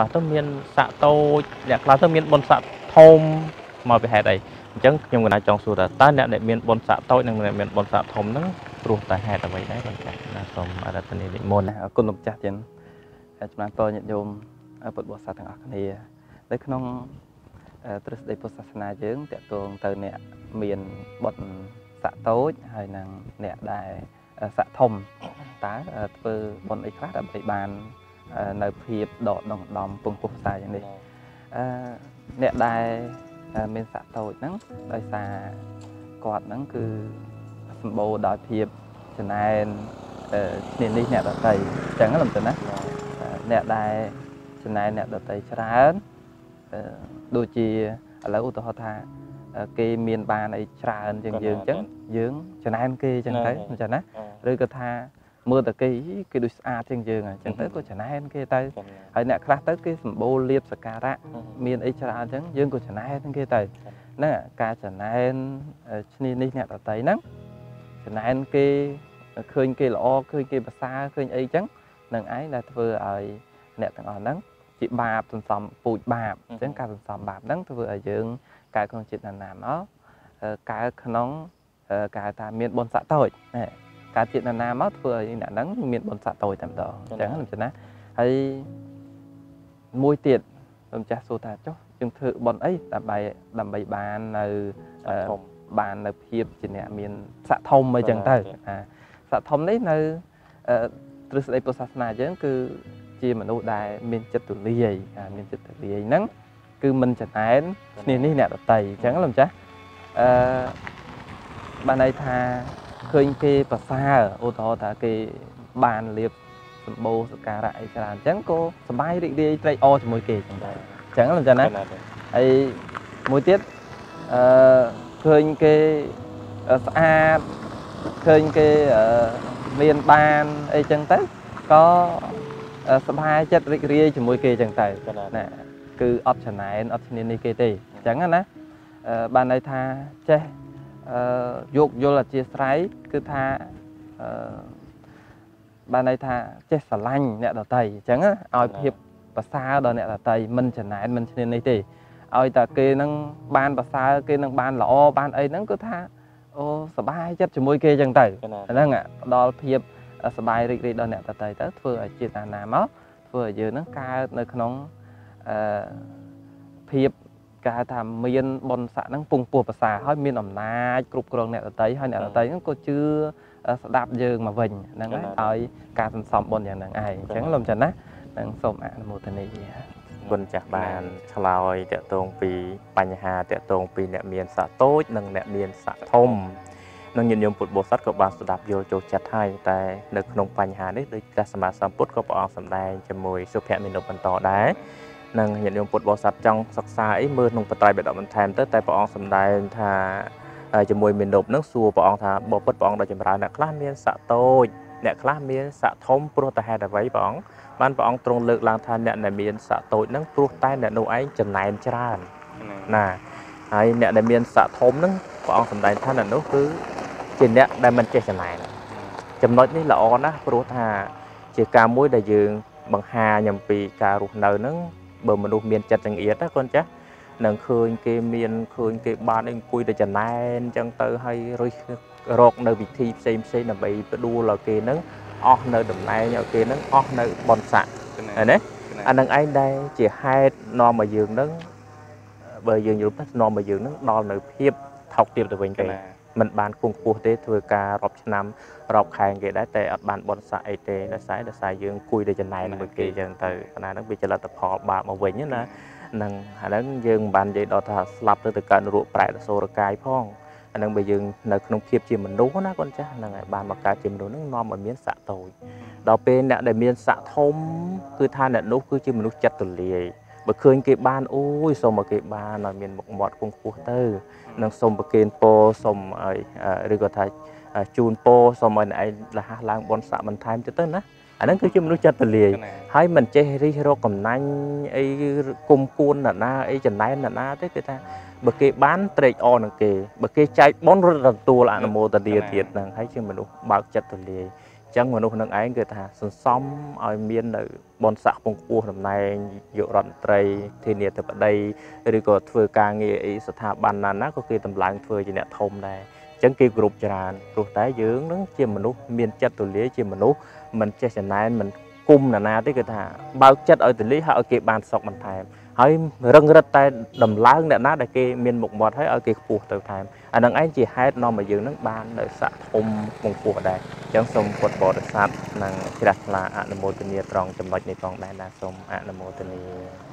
ខ្លះទៅមានសាក់តូចអ្នកខ្លះទៅមានបុណ្យស័ក្តិធំមកពីហេតុអីអញ្ចឹងខ្ញុំកណាចង់សួរថាតើអ្នកដែលមានបុណ្យស័ក្តិតូចនិងអ្នកមានបុណ្យស័ក្តិធំហ្នឹងព្រោះតែហេតុអ្វីដែរបងចាស់ណាសូមអរតនីនិមន្តណាអរគុណលោកម្ចាស់ទៀតចំណានតញាតិញោមពុទ្ធបរិស័ទទាំងអស់គ្នានៅក្នុងទ្រឹស្ដីពុទ្ធសាសនាយើងតកតងទៅអ្នកមានបុណ្យស័ក្តិតូចហើយនឹងអ្នកដែលស័ក្តិធំតើធ្វើបុណ្យអីខ្លះដើម្បីបាន នៅភាពដកដងដំពងពុះផ្សាយយ៉ាងនេះអឺអ្នកដែលមានស័ក្តិតូចហ្នឹងដោយសារគាត់ហ្នឹងគឺសម្បូរដោយភាពចំណែនគ្នានេះអ្នកដតីអញ្ចឹងលំទៅណាអ្នកដែលចំណែនអ្នកដតីច្រើនដូចជាឥឡូវឧទាហរណ៍ថាគេមានបានអីច្រើនជាងយើងអញ្ចឹងយើងចំណែនគេអញ្ចឹងទៅអញ្ចឹងណាឬក៏ថា មើលតែគេគេដូចស្អាតជាងយើងអញ្ចឹងទៅក៏ចំណែនគេទៅហើយអ្នកខ្លះទៅគេសម្បូរលៀបសការៈមានអីច្រើនអញ្ចឹងយើងក៏ចំណែនគេទៅហ្នឹងការចំណែនឈ្នានេះអ្នកដតីហ្នឹងចំណែនគេឃើញគេល្អឃើញគេប្រសើរឃើញអីចឹងនឹងឯងដែលធ្វើឲ្យអ្នកទាំងអស់ហ្នឹងជាបាបសន្សំពូជបាបអញ្ចឹងការសន្សំបាបហ្នឹងធ្វើឲ្យយើងកើតក្នុងចិត្តណានាមកកើតក្នុងកើតថាមានបុណ្យស័ក្តិតូចណែ កើតចិត្តណានាមកធ្វើឲ្យអ្នកហ្នឹងមានបុណ្យស័ក្តិតូចតែម្ដងអញ្ចឹងណាហើយមួយទៀតខ្ញុំចាស់សួរថាចុះយើងធ្វើបុណ្យអីដើម្បីដើម្បីបាននៅបាននៅភាពជាអ្នកមានស័ក្តិធំអីចឹងទៅអាសធមនេះនៅទ្រឹស្ដីពុទ្ធសាសនាយើងគឺជាមនុស្សដែលមានចិត្តទូលាយមានចិត្តទូលាយហ្នឹងគឺមិនចំណែនគ្នានេះអ្នកដតីអញ្ចឹងលោកចាស់អឺបានន័យថា ឃើញគេប្រសើរឧទាហរណ៍ថាគេបានលៀបសម្បូរសការៈអីច្រើនអញ្ចឹងក៏សบายរីករាយត្រេកអរជាមួយគេអញ្ចឹងដែរអញ្ចឹងលោកចាស់ណាហើយមួយទៀតអឺឃើញគេស្អាតឃើញគេមានបានអីចឹងទៅក៏សบายចិត្តរីករាយជាមួយគេចឹងទៅណាគឺអត់ចំណែនអត់ឈ្នានេះគេទេអញ្ចឹងណាបានន័យថាចេះ យកយល់អធិស្ស្រ័យគឺថាបានន័យថាចេះស្រឡាញ់អ្នកដតីអញ្ចឹងឲ្យភាពប្រសើរដល់អ្នកដតីមិនចំណែនមិនឈ្នានេះទេឲ្យតែគេនឹងបានប្រសើរគេនឹងបានល្អបានអីហ្នឹងគឺថាអូសบายចិត្តជាមួយគេចឹងទៅហ្នឹងផ្ដល់ភាពសบายរីករាយដល់អ្នកតន្ត្រីទៅធ្វើឲ្យចេតនាមកធ្វើឲ្យយើងហ្នឹងកើតនៅក្នុងអឺភាព គេហៅថាមានបុណ្យស័ក្តិហ្នឹងពងពោះភាសាហើយមានអំណាចគ្រប់គ្រងអ្នកតន្ត្រីហើយអ្នកតន្ត្រីហ្នឹងក៏ជឿស្ដាប់យើងមកវិញហ្នឹងហើយឲ្យការសន្សំបុណ្យយ៉ាងហ្នឹងឯងអញ្ចឹងលោកចាណានឹងសូមអនុមោទនាគុណចាស់បានឆ្លើយតកតងពីបញ្ហាតកតងពីអ្នកមានស័ក្តិតូចនិងអ្នកមានស័ក្តិធំនិងញាតិញោមពុទ្ធបរិស័ទក៏បានស្ដាប់យល់ចូលចិត្តហើយតែនៅក្នុងបញ្ហានេះដូចព្រះសម្មាសម្ពុទ្ធក៏ព្រះអង្គសម្ដែងជាមួយសុភមិនុបន្តដែរ និងញាតិញោមពុទ្ធបរិស័ទចង់សិក្សាអីមើលក្នុងបត្រៃបិដកបន្ថែមទៅតែព្រះអង្គសម្ដែងថាជាមួយមិនុបនឹងសួរព្រះអង្គថាបពុទ្ធព្រះអង្គដ៏ចម្រើនអ្នកខ្លះមានស័ក្តិតូចអ្នកខ្លះមានស័ក្តិធំព្រោះតែហេតុអ្វីព្រះអង្គបានព្រះអង្គទ្រង់លើកឡើងថាអ្នកដែលមានស័ក្តិតូចហ្នឹងព្រោះតែអ្នកនោះឯងចំណែនច្រើនណាហើយអ្នកដែលមានស័ក្តិធំហ្នឹងព្រះអង្គសម្ដែងថាអ្នកនោះគឺជាអ្នកដែលមិនចេះចំណែនចំណុចនេះល្អណាស់ព្រោះថាជាការមួយដែលយើងបង្ហាញអំពីការរស់នៅហ្នឹង បើមនុស្សមានចិត្តចង្អៀតណាកូនចាស់នឹងឃើញគេមានឃើញគេបានអង្គុយតែចំណែនអញ្ចឹងទៅហើយរុយរកនៅវិធីផ្សេងផ្សេងដើម្បីផ្ដួលឲ្យគេហ្នឹងអស់នៅតំណែងឲ្យគេហ្នឹងអស់នៅបនស័កហើយណាអានឹងឯងដែលជាហេតុនាំឲ្យយើងហ្នឹងបើយើងយល់ទៅនាំឲ្យយើងហ្នឹងដល់នៅភាពថោកទាបទៅវិញទេ มันបានគង់ខ្ពស់ទេធ្វើការរាប់ឆ្នាំរាប់ខែគេដែរតែអត់បានបនស័កអីទេដោយសារដោយសារយើងគួយតែចំណែនមួយគេចឹងទៅប៉ុន្តែហ្នឹងវាចលតផលបាបមកវិញណានឹងអាហ្នឹងយើងមិនបាននិយាយដល់ថាស្លាប់ទៅទៅកើតនរកប្រែតសូរកាយផងអានឹងបើយើងនៅក្នុងភាពជាមនុស្សណាកូនចាស់ហ្នឹងហើយបានមកកើតជាមនុស្សហ្នឹងនាំឲ្យមានស័កតូចដល់ពេលអ្នកដែលមានស័កធំគឺថាអ្នកនោះគឺជាមនុស្សចិត្តទូលាយ បើឃើញគេបានអូយសូមឲ្យគេបានឲ្យមានមុខមាត់គង់ខ្ពស់ទៅនឹងសូមប្រគេនពរសូមឲ្យឬក៏ថាជូនពរសូមឲ្យឯងលះឡើងបនស័កបន្ថែមទៅទៅណាអាហ្នឹងគឺជាមនុស្សចិត្តទលាយហើយមិនចេះរិះរកកំណាញ់អីគុំគួនណាណាអីចំណែនណាណាទេគឺថាបើគេបានត្រេកអរនឹងគេបើគេចែកបនរត់ទទួលអនុមោទនាទៀតហ្នឹងហើយជាមនុស្សបើកចិត្តទលាយ ចឹងមនុស្សនឹងឯងគឺថាសន្សំឲ្យមាននៅបនស័កពងខ្ពស់តំណែងយុរដ្ឋមន្ត្រីធានាធិបតីឬក៏ធ្វើការងារអីស្ថាប័នណាណាក៏គេតម្លើងធ្វើជាអ្នកធំដែរចឹងគេគ្រប់ច្រើនព្រោះតែយើងនឹងជាមនុស្សមានចិត្តទូលាយជាមនុស្សមិនចេះចំណែនមិនគុំណាណាទេគឺថាបើកចិត្តឲ្យទូលាយហើយឲ្យគេបានសុខបន្ថែម ហើយរឹងរិតតែដំឡើងអ្នកណាដែលគេមានមុខមាត់ហើយឲ្យគេខ្ពស់ទៅថែមអានឹងឯងជាហេតុនាំឲ្យយើងនឹងបាននៅស័កធំពងពោះដែរអញ្ចឹងសូមពុទ្ធបរិស័ទនិងជ្រះថ្លាអនុមោទនាត្រង់ចំណុចនេះផងដែរណាសូមអនុមោទនា